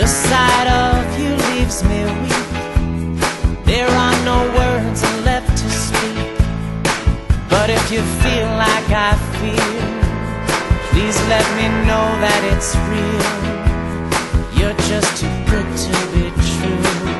The sight of you leaves me weak. There are no words left to speak. But if you feel like I feel, please let me know that it's real. You're just too good to be true.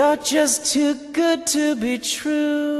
You're just too good to be true.